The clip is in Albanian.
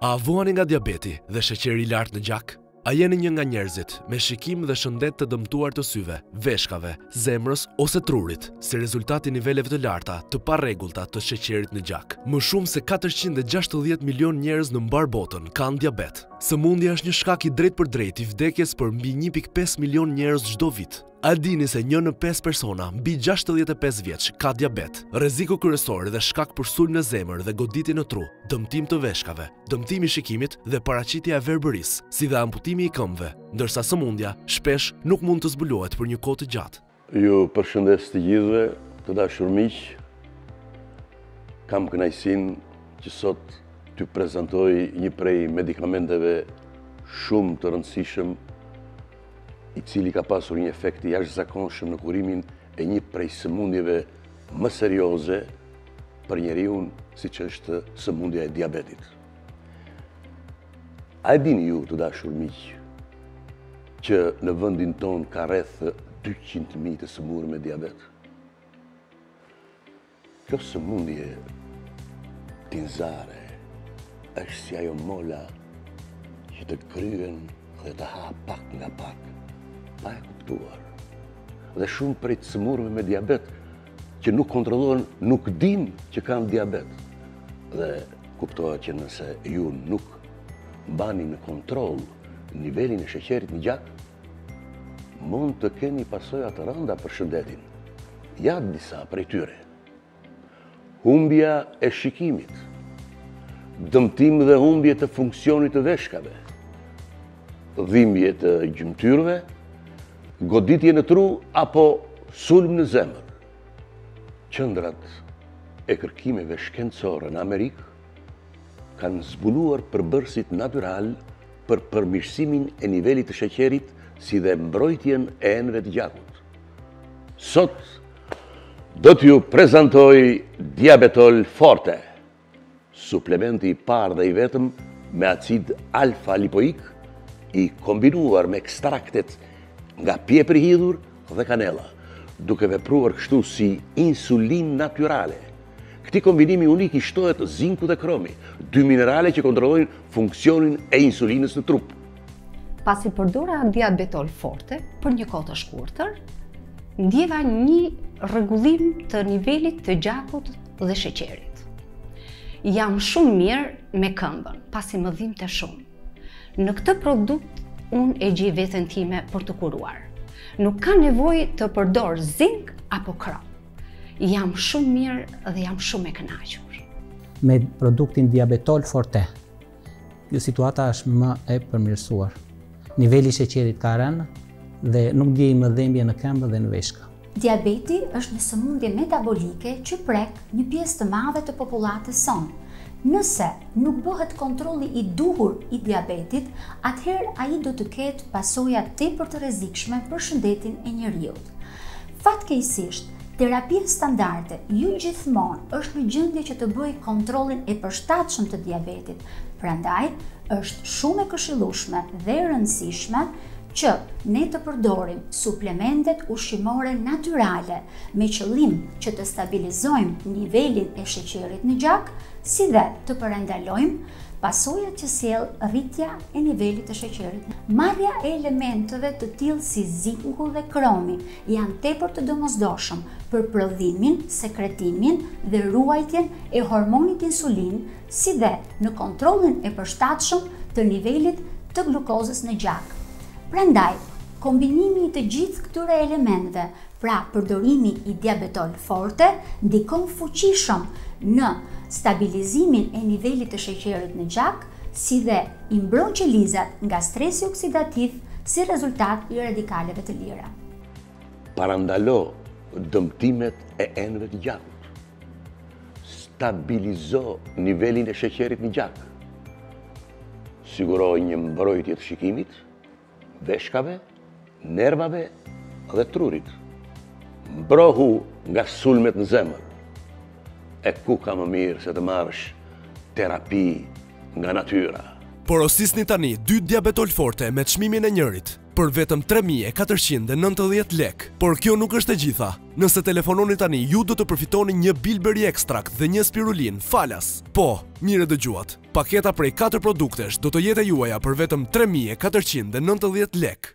A vuani nga diabeti dhe sheqeri i lartë në gjak? A jeni një nga njerëzit me shikim dhe shëndet të dëmtuar të syve, veshkave, zemrës ose trurit, si rezultat i niveleve të larta të parregullta të sheqerit në gjak? Më shumë se katërqind e gjashtëdhjetë milionë njerëz në mbarë botën kanë diabet. Sëmundja është një shkak i drejtpërdrejtë i vdekjes për mbi një pikë pesë milionë njerëz çdo vit. A dini se një në 5 persona mbi 65 vjeç ka diabet, rreziku kryesor dhe shkak për sulm në zemër dhe goditje në tru, dëmtim të veshkave, dëmtim i shikimit dhe paraqitja e verbërisë, si dhe amputimi i këmbëve, ndërsa sëmundja shpesh nuk mund të zbulohet për një kohë të gjatë. Ju përshëndes të gjithëve, të dashur miq. Kam kënaqësinë që sot t'ju prezantoj një prej medikamenteve shumë të rëndësishëm i cili ka pasur një efekt të jashtëzakonshëm në kurimin e një prej sëmundjeve më serioze për njeriun siç është sëmundja e diabetit. A e dini ju të dashur miq që në vendin tonë ka rreth 200.000 të sëmurë me diabet? Kjo sëmundje tinzare është si ajo mola që të bren dhe të ha pak nga pak, pa e kuptuar. Dhe shumë prej të sëmurëve me diabet, që nuk kontrollohen, nuk dinë që kanë diabet. Dhe kuptohet që nëse ju nuk mbani në kontroll nivelin e sheqerit në gjak, Mund të keni pasoja të rënda për shëndetin. Ja disa prej tyre. Humbja e shikimit. Dëmtim dhe humbje të funksionit të veshkave. Dhimbje të gjymtyrëve, goditje në tru apo sulm në zemër. Qendrat e kërkimeve shkencore në Amerikë kanë zbuluar përbërësit natyralë për përmirësimin e nivelit të sheqerit si dhe mbrojtjen e enëve të gjakut. Sot do t'ju prezantoj Diabetol Forte, suplementi i parë dhe i vetëm me acid alfa-lipoik i kombinuar me ekstraktet nga pjepri i hidhur, dhe kanella, duke vepruar kështu si insulinë natyrale. Këtij kombinimi unik i shtohet zinku dhe kromi, dy minerale që kontrollojnë funksionin e insulinës në trup. Pasi përdora diabetol forte për një kohë të shkurtër, ndjeva një rregullim të nivelit të gjakut dhe sheqerit. Jam shumë mirë me këmbën, pasi më dhimbte shumë. Në këtë produkt unë e gjej veten time për t'u kuruar. Nuk ka nevojë të përdor zink apo krom. Jam shumë mirë dhe jam shumë e kënaqur. Me produktin Diabetol Forte, kjo situata është më e përmirësuar. Niveli i sheqerit ka rënë dhe nuk ndiej më dhembje në këmbë dhe në veshka. Diabeti është një sëmundje metabolike që prek një pjesë të madhe të popullatës sonë. Nëse nuk bëhet kontrolli i duhur i diabetit, atëherë ai do të ketë pasoja tepër të rrezikshme për shëndetin e njeriut. Fatkeqësisht, terapia standarde jo gjithmonë është në gjendje që të bëjë kontrollin e përshtatshëm të diabetit, prandaj është shumë e këshillueshme dhe e rëndësishme që ne të përdorim suplementet ushqimore natyrale me qëllim që të stabilizojmë nivelin e sheqerit në gjak, si dhe të parandalojmë pasojat që sjell rritja e nivelit të sheqerit. Marrja e elementëve të tillë si zinku dhe kromi janë tepër të domosdoshëm për prodhimin, sekretimin dhe ruajtjen e hormonit insulinë si dhe në kontrollin e përshtatshëm të nivelit të glukozës në gjak. Prandaj, kombinimi i të gjithë këtyre elementëve, pra përdorimi i diabetol forte, ndikon fuqishëm në stabilizimin e nivelit të sheqerit në gjak, si dhe i mbron qelizat nga stresi oksidativ si rezultat i radikaleve të lira. Parandalo dëmtimet e enëve të gjakut. Stabilizo nivelin e sheqerit në gjak. Siguro një mbrojtje të shikimit, veshkave, nervave dhe trurit. Mbrohu nga sulmet në zemër. E ku ka më mirë se të marrësh terapi nga natyra. Porosisni tani dy diabetol forte me çmimin e njërit. për vetëm tre mijë e katërqind e nëntëdhjetë lekë. Por kjo nuk është e gjitha. Nëse telefononi tani, ju do të përfitoni një Bilberry Extract dhe një Spirulinë falas. Po, mirë e dëgjuat. Paketa prej katër produktesh do të jetë e juaja për vetëm tre mijë e katërqind e nëntëdhjetë lekë.